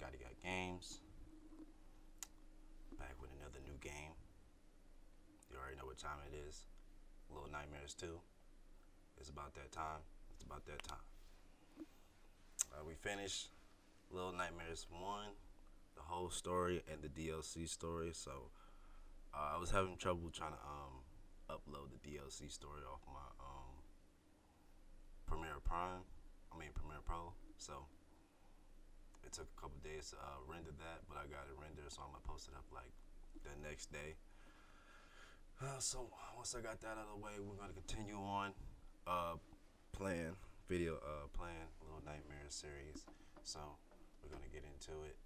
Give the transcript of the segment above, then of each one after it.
Your Got Games. Back with another new game. You already know what time it is. Little Nightmares 2. It's about that time. It's about that time. Uh, we finished Little Nightmares 1, the whole story, and the DLC story. So uh, I was having trouble trying to um, upload the DLC story off my um, Premiere Prime. I mean Premiere Pro. So it took a couple days to uh, render that, but I got it rendered, so I'm gonna post it up like the next day. Uh, so once I got that out of the way, we're gonna continue on uh, playing video, uh, playing Little Nightmare series. So we're gonna get into it.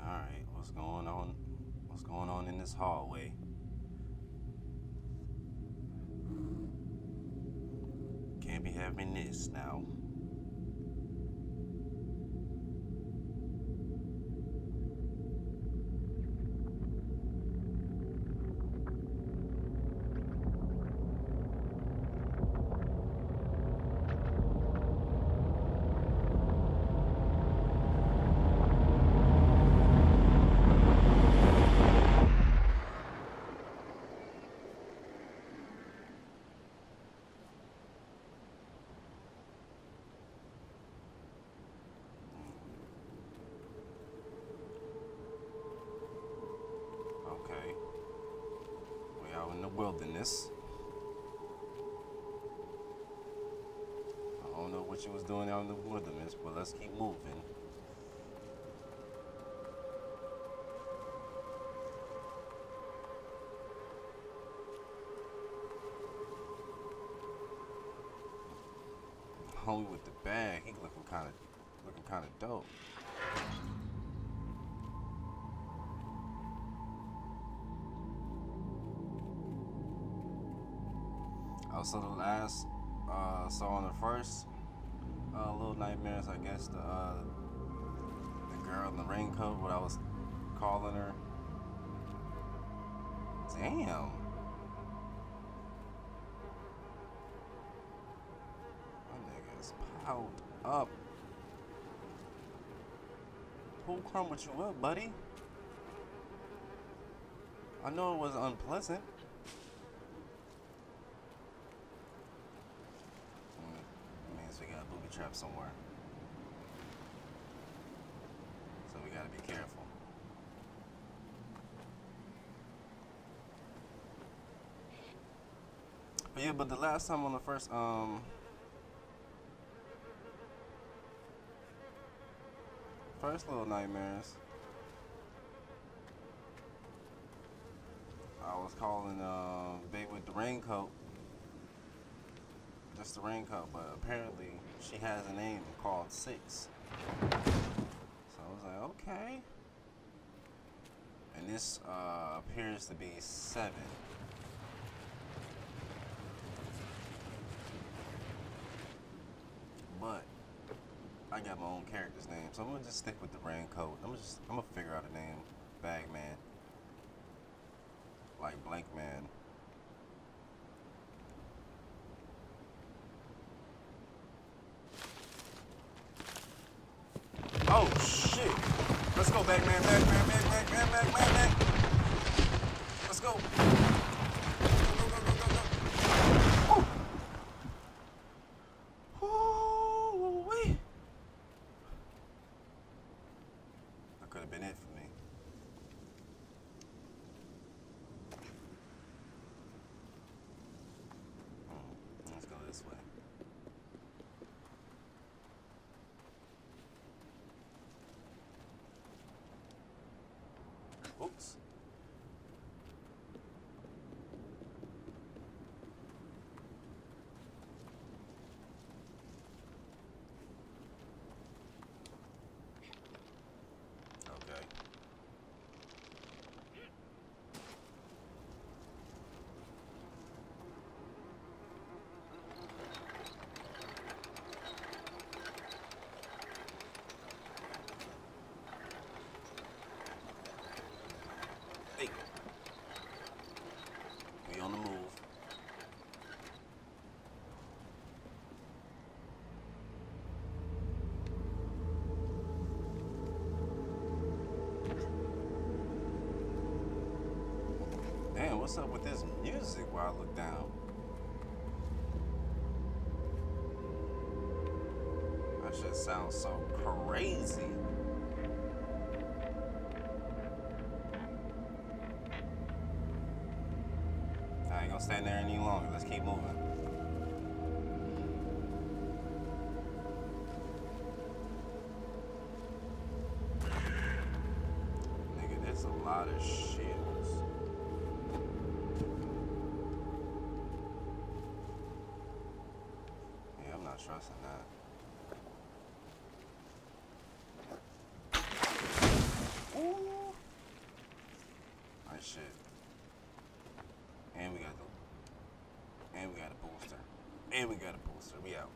All right, what's going on? What's going on in this hallway? Can't be having this now. Okay. We out in the wilderness. I don't know what you was doing out in the wilderness, but let's keep moving. Homie with the bag, he looking kind of, looking kind of dope. Also, the last uh, saw on the first uh, Little Nightmares, I guess the uh, the girl in the raincoat, what I was calling her. Damn. My nigga is piled up. Who crumbled you up, buddy? I know it was unpleasant. Mm, means we got a booby trap somewhere. So we gotta be careful. But yeah, but the last time on the first um first little nightmares. I was calling uh, bait with the raincoat just the raincoat, but apparently she has a name called Six. So I was like, okay. And this uh, appears to be seven. But I got my own character's name, so I'm gonna just stick with the raincoat. I'm just I'm gonna figure out a name, Bagman, like Blank Man. Oh shit! Let's go, Batman, Batman, Batman, Batman, Batman, Batman. Let's go. Go, go, go, go, go, go. Ooh. Ooh-wee. That could have been it for me. Hmm, Let's go this way. Oops. What's up with this music while I look down? That shit sounds so crazy. I ain't gonna stand there any longer. Let's keep moving. Nigga, there's a lot of shits. Yeah, I'm not trusting that. Ooh. Nice shit. And we got the and we got a booster. And we got a booster. We out.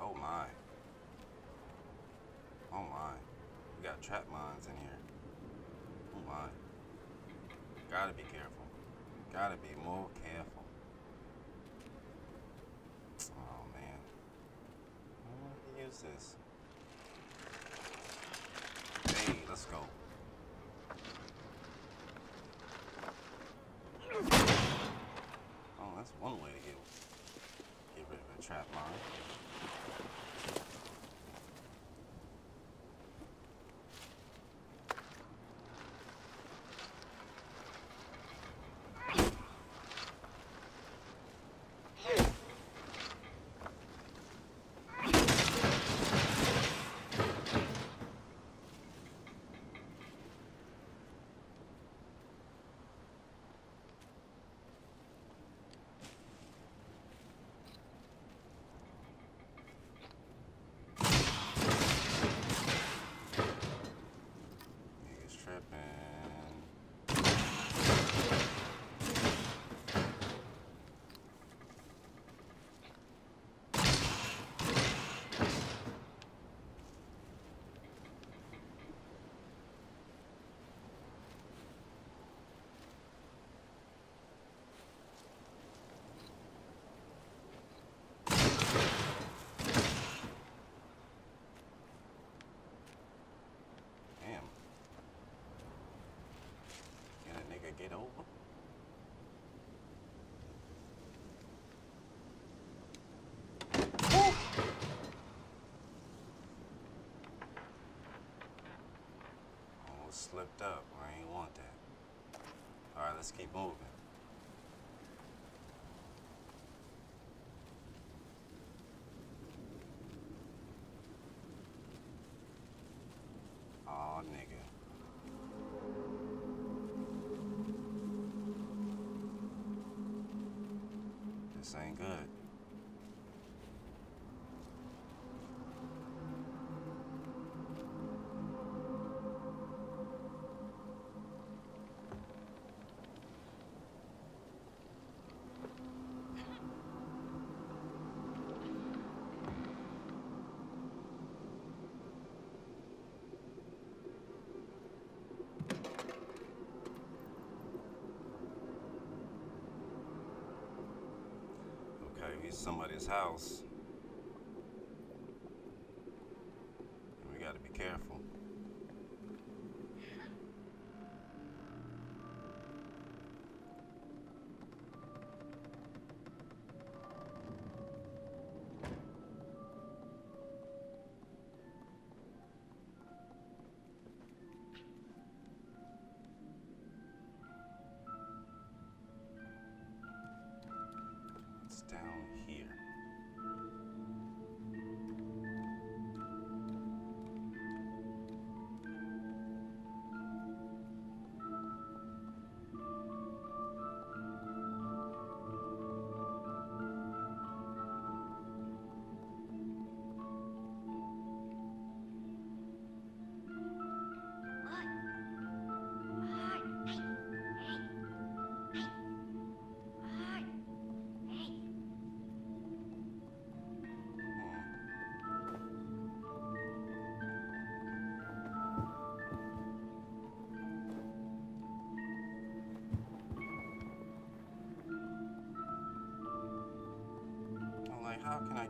Oh my. Oh my. We got trap mines in here. Oh my. Gotta be careful. Gotta be more careful. Oh man. I'm gonna use this. Hey, let's go. Oh, that's one way to get get rid of a trap mine. Niggas tripping. Damn. Get over? Almost slipped up. I ain't want that. Alright, let's keep moving. This ain't good. Okay, he's somebody's house.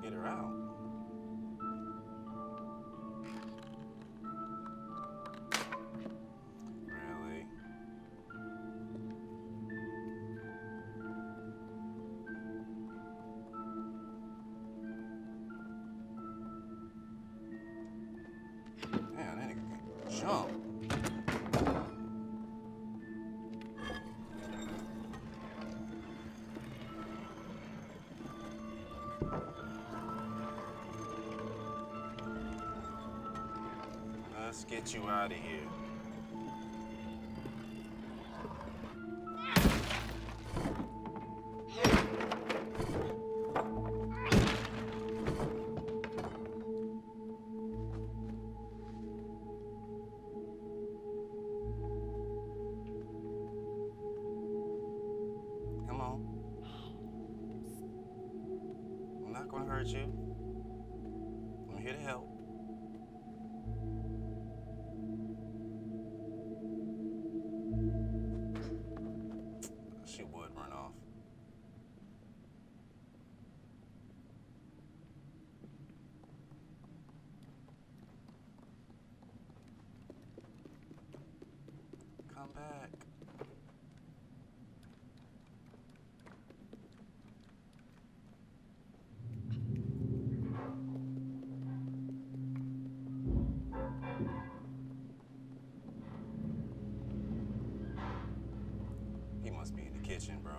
Get her Let's get you out of here. Come on. I'm not gonna hurt you. Come back. He must be in the kitchen, bro.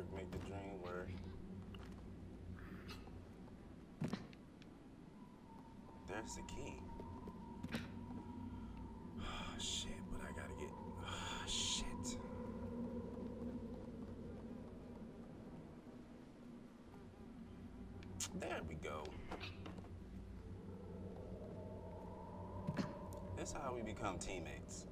Teamwork make the dream work. There's the key. shit, but I gotta get. shit. There we go. This how we become teammates.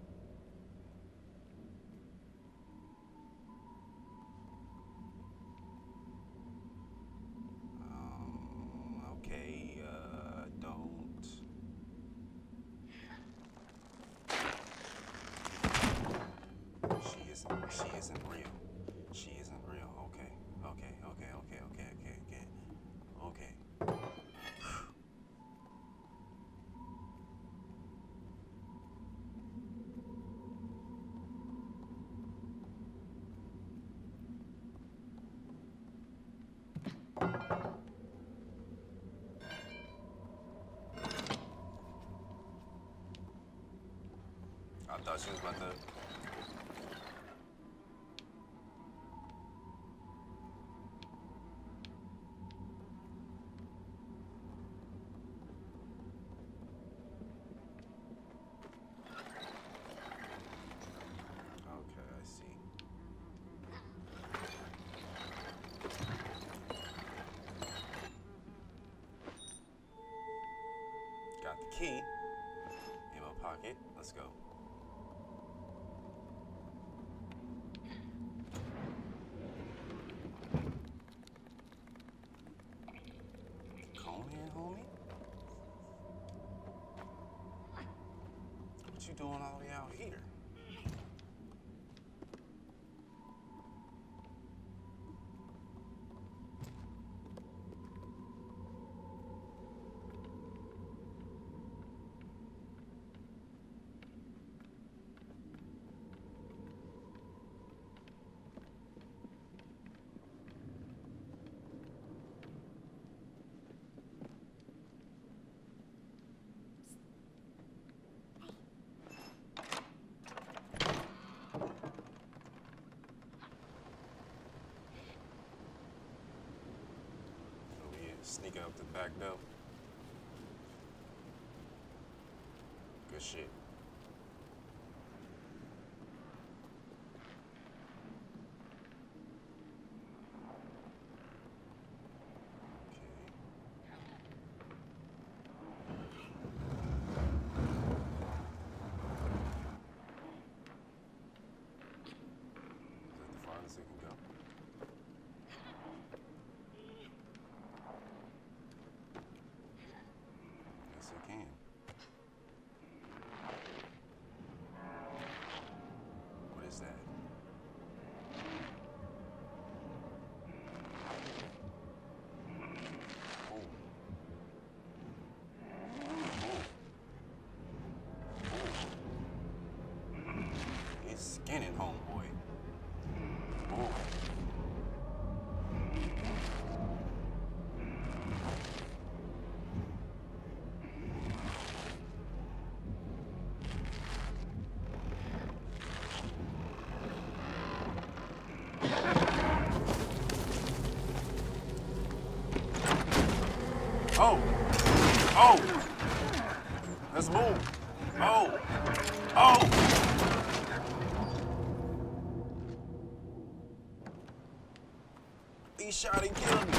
I thought she was about to. Okay, I see. Got the key in my pocket. Let's go. In, homie. you doing all the way out here? Sneaking up the back door. Good shit. Is that the farthest it can go? Yes, it can. What is that? Oh. Oh. Oh. It's skinning, homeboy. Oh. Oh! Oh! Let's move! Oh! Oh! He shot and killed me.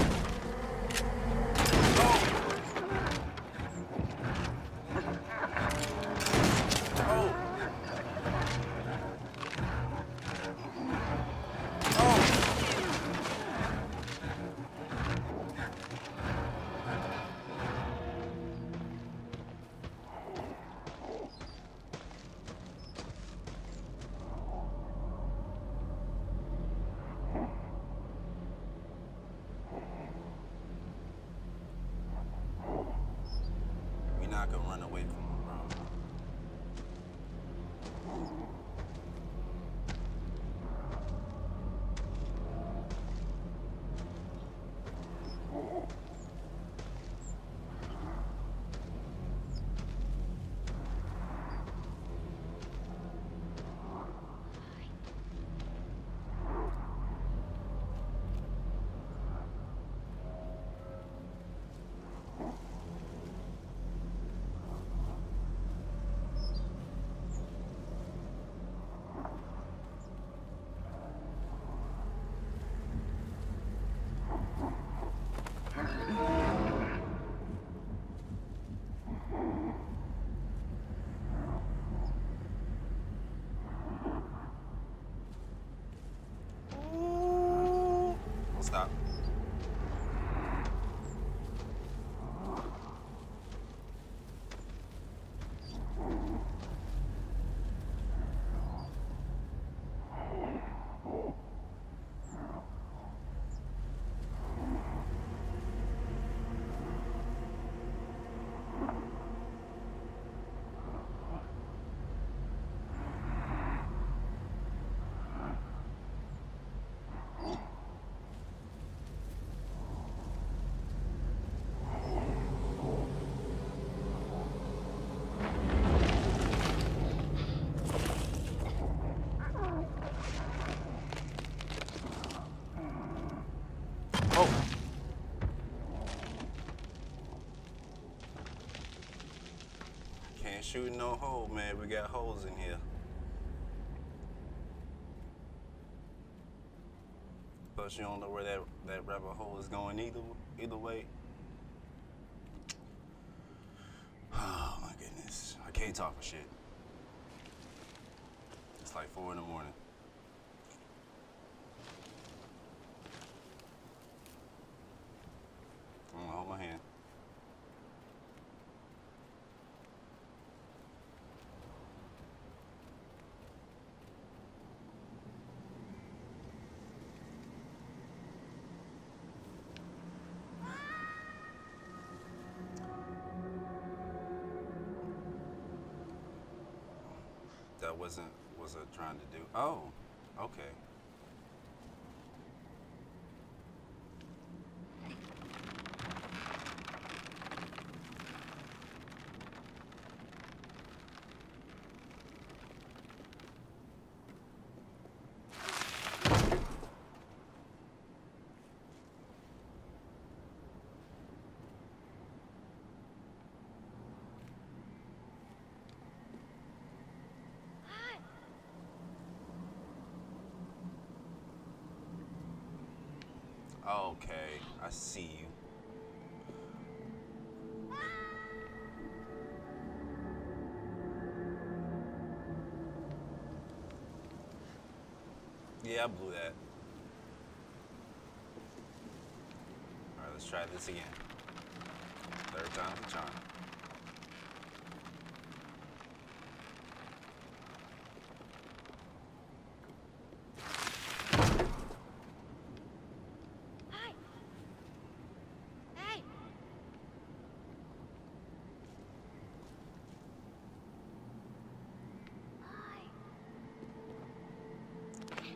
Can't shoot no hole, man. We got holes in here. Plus, you don't know where that, that rabbit hole is going either either way. Oh my goodness. I can't talk for shit. It's like four in the morning. I'm gonna hold my hand. Wasn't wasn't trying to do. Oh, okay. Okay, I see you. Yeah, I blew that. Alright, let's try this again. Third time's the charm.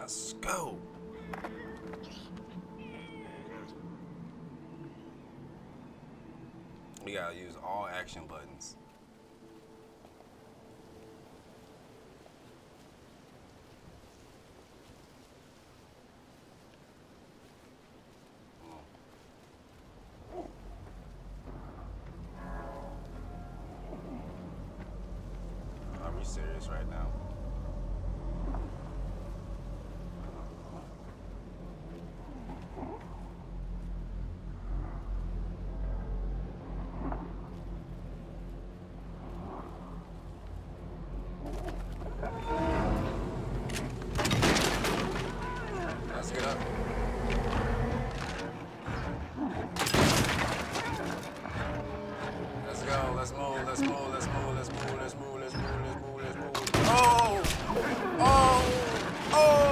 Let's go. We gotta use all action buttons. let's move, let's move, let's move, let's move, let's move, let's move, let's move, let's move. Oh! Oh! Oh!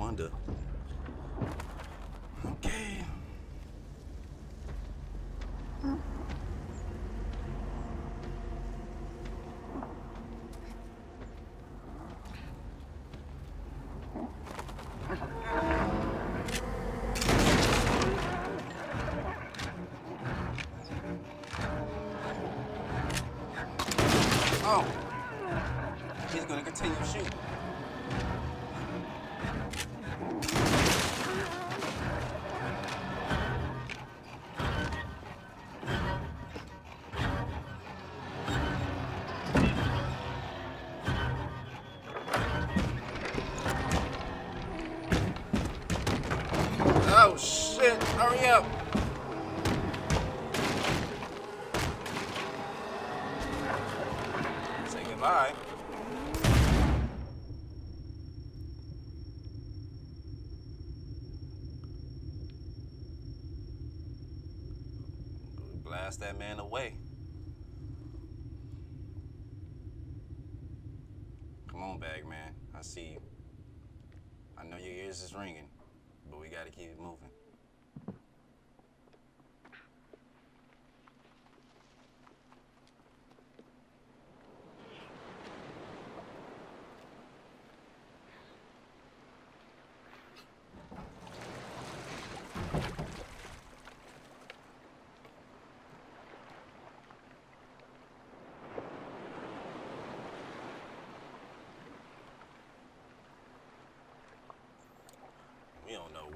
I That man away. Come on, bag man. I see you. I know your ears is ringing, but we gotta keep it moving.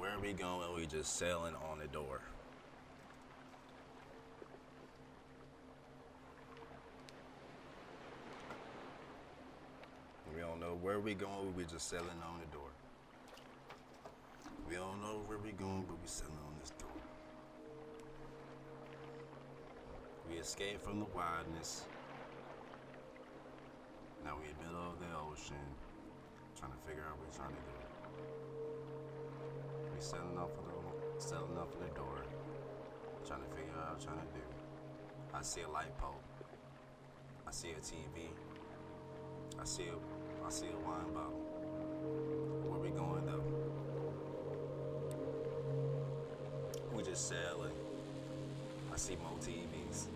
We where we going. We just sailing on the door. We don't know where we going. We just sailing on the door. We don't know where we going, but we sailing on this door. We escaped from the wildness. Now we in the middle of the ocean, trying to figure out what we're trying to do. We selling off of the selling off of the door, trying to figure out what I'm trying to do. I see a light pole. I see a TV. I see a I see a wine bottle. Where we going though? We just sailing. I see more TVs.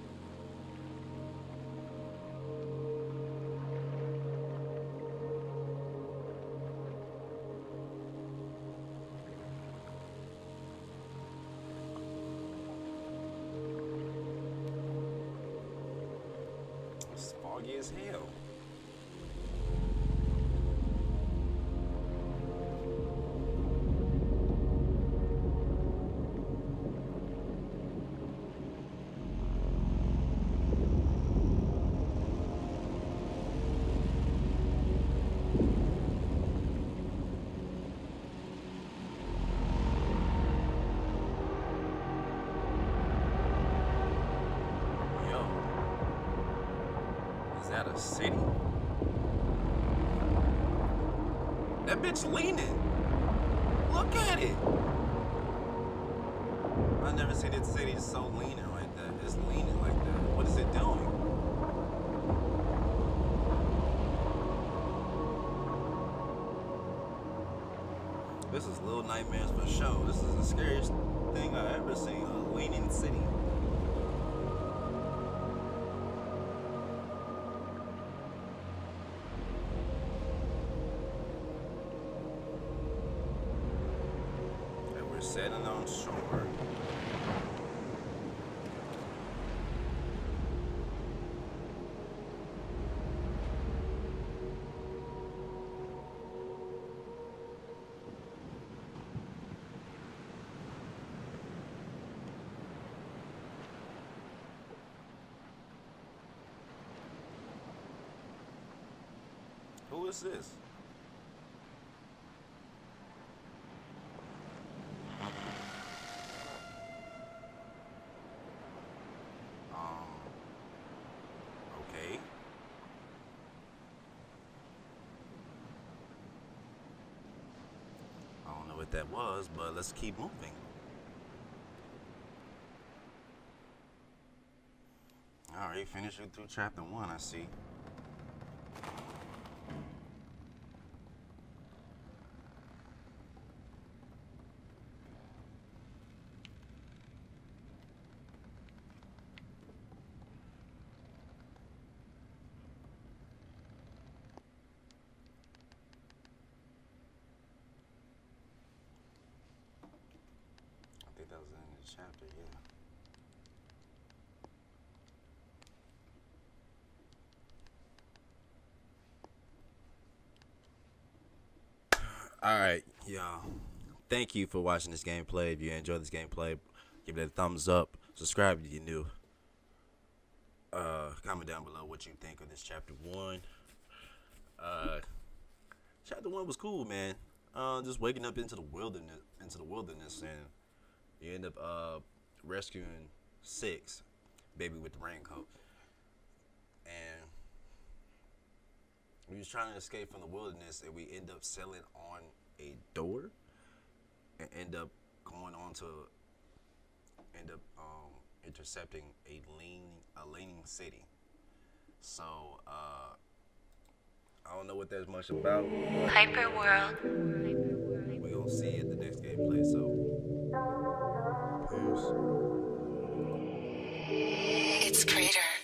Foggy as hell. city. That bitch leaning. Look at it. I've never seen a city so leaning like that. It's leaning like that. What is it doing? This is Little Nightmares for show. This is the scariest thing I've ever seen. A leaning city. On shore. Who is this? Um. Okay. I don't know what that was, but let's keep moving. All right, finishing through chapter one, I see. I think that was in the chapter, yeah. All right, y'all. Thank you for watching this gameplay. If you enjoyed this gameplay, give it a thumbs up. Subscribe if you're new. Uh, comment down below what you think of this chapter one. Uh, chapter one was cool, man. Uh, just waking up into the wilderness, into the wilderness, and you end up uh rescuing six, baby with the raincoat, and we was trying to escape from the wilderness, and we end up selling on a door, and end up going on to end up um, intercepting a lean a leaning city. So uh, I don't know what that's much about. Hyper World. We gonna see it the next gameplay. So peace. It's Crater.